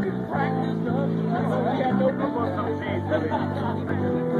practice, practice, We had no problem with days.